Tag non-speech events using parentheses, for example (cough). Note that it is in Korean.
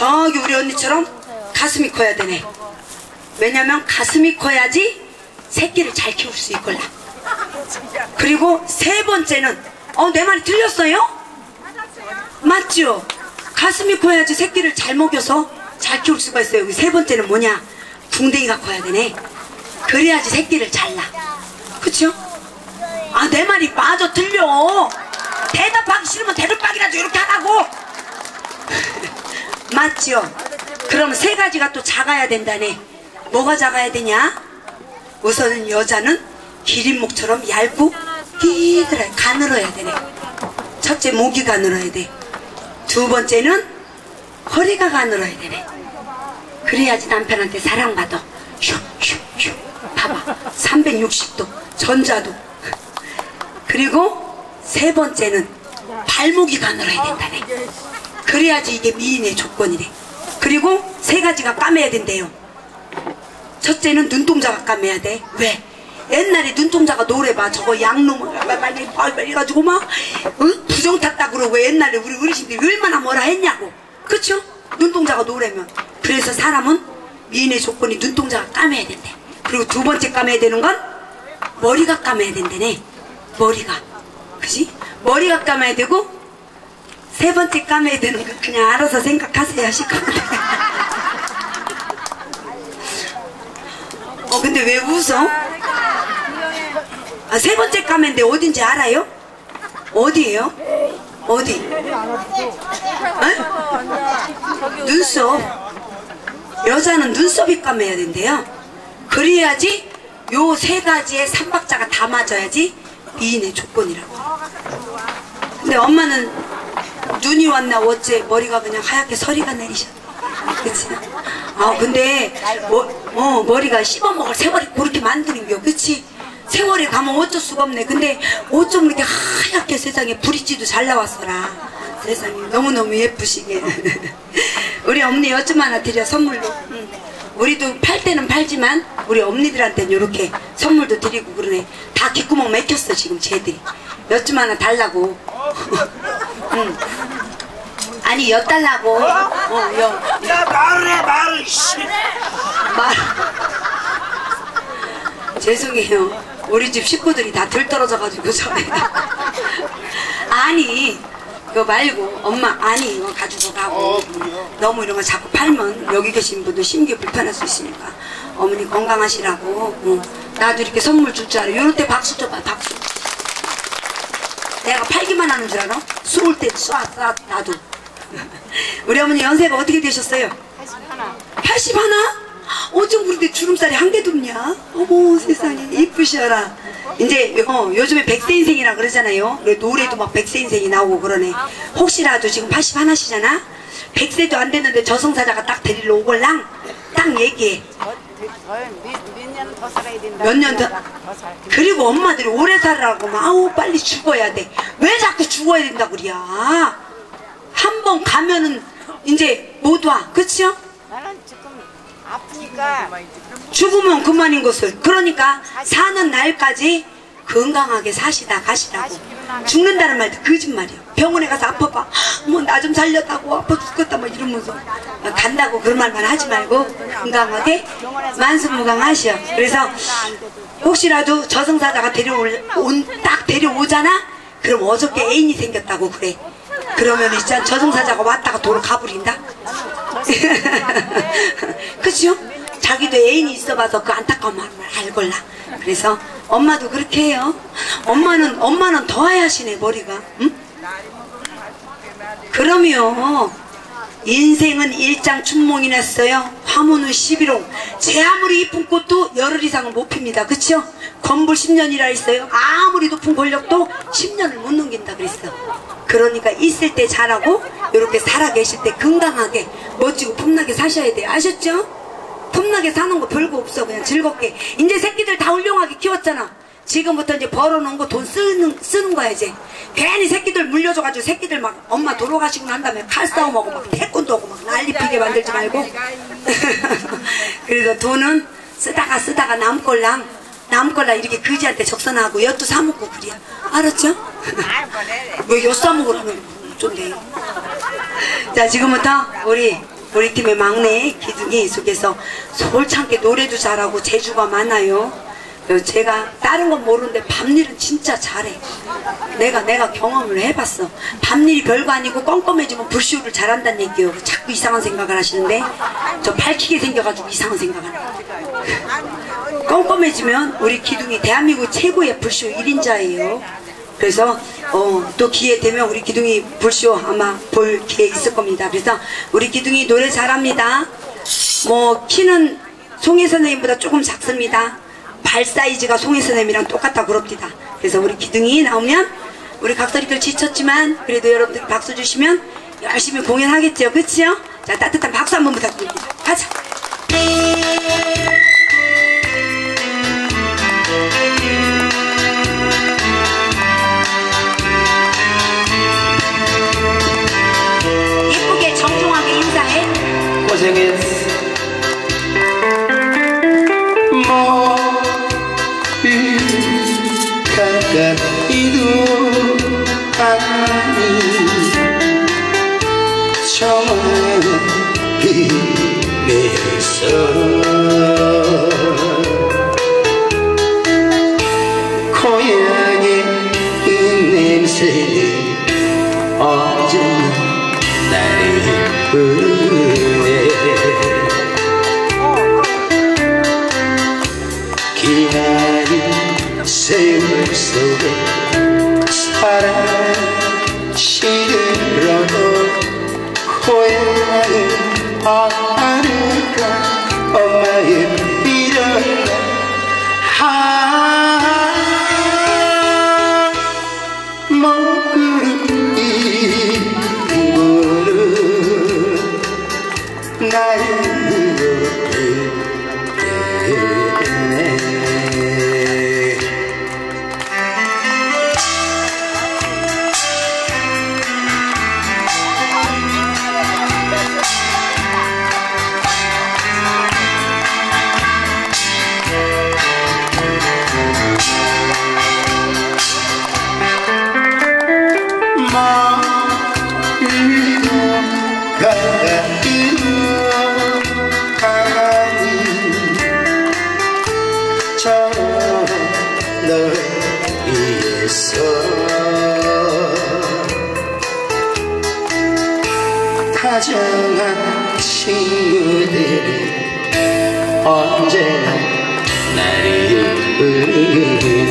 저기 우리 언니처럼 가슴이 커야 되네. 왜냐면 가슴이 커야지 새끼를 잘 키울 수 있걸라. 그리고 세 번째는 어 내 말이 틀렸어요? 맞죠? 가슴이 커야지 새끼를 잘 먹여서 잘 키울 수가 있어요. 여기 세 번째는 뭐냐? 궁뎅이가 커야 되네. 그래야지 새끼를 잘 낳아. 그쵸? 아, 내 말이 맞아, 틀려. 대답하기 싫으면 대답박이라도 이렇게 하라고. (laughs) 맞죠? 그럼 세 가지가 또 작아야 된다네. 뭐가 작아야 되냐? 우선은 여자는 기린목처럼 얇고 삐들어 가늘어야 되네. 첫째 목이 가늘어야 돼. 두 번째는 허리가 가늘어야 되네. 그래야지 남편한테 사랑받아. 슉슉슉. 봐봐. 360도. 전자도. 그리고 세 번째는 발목이 가늘어야 된다네. 그래야지 이게 미인의 조건이래. 그리고 세 가지가 까매야 된대요. 첫째는 눈동자가 까매야 돼. 왜? 옛날에 눈동자가 노래 봐. 저거 양놈을 빨리 빨리 해가지고 막 어? 부정 탔다 그러고 옛날에 우리 어르신들이 얼마나 뭐라 했냐고. 그쵸? 눈동자가 노래면. 그래서 사람은 미인의 조건이 눈동자가 까매야 된대. 그리고 두 번째 까매야 되는 건 머리가 까매야 된다네. 머리가. 그지? 머리가 까매야 되고 세 번째 까매야 되는 거 그냥 알아서 생각하세요. 시커먼 어 근데 왜 웃어? 아, 세 번째 까매인데 어딘지 알아요? 어디예요? 어디? 어? 눈썹. 여자는 눈썹이 까매야 된대요. 그래야지 요 세 가지의 삼박자가 다 맞아야지 미인의 조건이라고. 근데 엄마는 눈이 왔나 어째 머리가 그냥 하얗게 서리가 내리셨. 그치? 아 근데 뭐, 어, 머리가 씹어먹을 세월이 그렇게 만드는겨. 그치? 세월이 가면 어쩔 수가 없네. 근데 어쩜 이렇게 하얗게 세상에 브릿지도 잘 나왔어라. 세상에 너무너무 예쁘시게. (laughs) 우리 어머니 여쭈 하나 드려 선물로. 응. 우리도 팔 때는 팔지만 우리 언니들한테는 이렇게 선물도 드리고 그러네. 다 귓구멍 맥혔어 지금 쟤들이. 여쭈 하나 달라고. (laughs) 응. 아니 엿 달라고. 어, 여. 야 말을 해 말을 씨. 말. 죄송해요. 우리 집 식구들이 다 들떨어져가지고 저래. 아니 그거 말고 엄마 아니 이거 가지고 가고 너무 이런 거 자꾸 팔면 여기 계신 분도 심기 불편할 수 있으니까 어머니 건강하시라고 응. 나도 이렇게 선물 줄 줄 알아. 이럴 때 박수 줘봐 박수. 내가 팔기만 하는 줄 알아? 쏠때 쏴, 쏴, 나도. 우리 어머니 연세가 어떻게 되셨어요? 80 하나? 어쩜 그런데 주름살이 한 개도 없냐? 어머 세상에 이쁘셔라. 이제 어, 요즘에 백세 인생이라 그러잖아요. 노래도 막 백세 인생이 나오고 그러네. 혹시라도 지금 80 하나시잖아? 백세도 안 됐는데 저승사자가 딱 데리러 오걸랑 딱 얘기해. 몇년 더 살아야 된다. 몇 년 더? 그리고 엄마들이 오래 살라고 막 아우 빨리 죽어야 돼. 왜 자꾸 죽어야 된다 그래야? 한 번 가면은 이제 못 와. 그치요? 나는 지금 아프니까 죽으면 그만인 것을. 그러니까 사는 날까지 건강하게 사시다 가시라고. 죽는다는 말도 거짓말이야. 병원에 가서 아파봐. 뭐 나 좀 살렸다고 아파 죽겠다 막 이러면서 간다고 그런 말만 하지 말고 건강하게 만수무강하시오. 그래서 혹시라도 저승사자가 데려올 딱 데려오잖아. 그럼 어저께 애인이 생겼다고 그래. 그러면 있잖아 저승사자가 왔다가 도로 가버린다. (laughs) 그죠? 자기도 애인이 있어봐서 그 안타까운 마음을 알걸라. 그래서 엄마도 그렇게 해요. 엄마는 엄마는 더 하얗시네 머리가. 응? 그럼요. 인생은 일장 춘몽이 났어요. 화무는 11홍. 제 아무리 이쁜 꽃도 열흘 이상은 못 핍니다. 그쵸? 건불 10년이라 했어요. 아무리 높은 권력도 10년을 못 넘긴다 그랬어. 그러니까 있을 때 잘하고 이렇게 살아 계실 때 건강하게 멋지고 폼나게 사셔야 돼요. 아셨죠? 폼나게 사는 거 별거 없어. 그냥 즐겁게. 이제 새끼들 다 훌륭하게 키웠잖아. 지금부터 이제 벌어놓은 거 돈 쓰는, 쓰는 거야, 이제. 괜히 새끼들 물려줘가지고 새끼들 막 엄마 돌아가시고 난 다음에 칼싸움하고 막 태권도 하고 막 난리 피게 만들지 말고. (laughs) 그래서 돈은 쓰다가 쓰다가 남걸랑, 남걸랑 이렇게 그지한테 적선하고 엿도 사먹고 그래야. 알았죠? 왜 (laughs) 엿 사먹으라는 좀 돼. 자, 지금부터 우리, 우리 팀의 막내 기둥이 속에서 솔창게 노래도 잘하고 재주가 많아요. 그래서 제가 다른 건 모르는데 밤일은 진짜 잘해. 내가 내가 경험을 해봤어. 밤일이 별거 아니고 껌껌해지면 불쇼를 잘한다는 얘기예요. 자꾸 이상한 생각을 하시는데 저 밝히게 생겨가지고 이상한 생각을 해요. 껌껌해지면 우리 기둥이 대한민국 최고의 불쇼 1인자예요. 그래서 어, 또 기회 되면 우리 기둥이 불쇼 아마 볼 기회 있을 겁니다. 그래서 우리 기둥이 노래 잘합니다. 뭐 키는 송혜 선생님보다 조금 작습니다. 발 사이즈가 송혜 선생님이랑 똑같다 그럽니다. 그래서 우리 기둥이 나오면 우리 각설이들 지쳤지만 그래도 여러분들 박수 주시면 열심히 공연하겠죠. 그치요? 자 따뜻한 박수 한번 부탁드립니다. 가자. 인사해. 고생했어 멀리 가까이도 아니 저에서 널 위해서 다정한 친구들이 언제나 나를 부르네